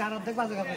গাড়ার দেখ বাজে খাবে